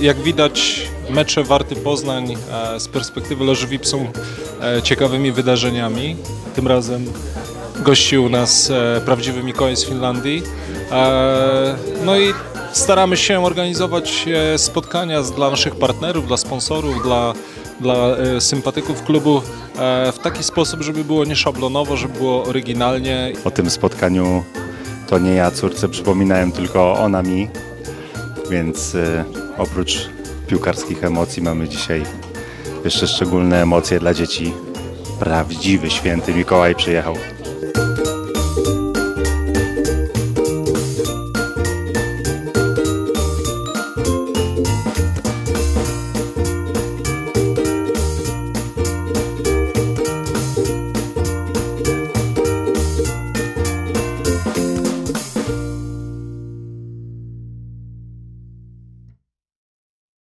jak widać, mecze Warty Poznań e, z perspektywy Loży VIP są e, ciekawymi wydarzeniami. Tym razem gościł nas e, prawdziwy Mikołaj z Finlandii. No i staramy się organizować spotkania dla naszych partnerów, dla sponsorów, dla, dla sympatyków klubu w taki sposób, żeby było nieszablonowo, żeby było oryginalnie O tym spotkaniu to nie ja córce przypominałem, tylko ona mi więc e, oprócz piłkarskich emocji mamy dzisiaj jeszcze szczególne emocje dla dzieci. Prawdziwy święty Mikołaj przyjechał.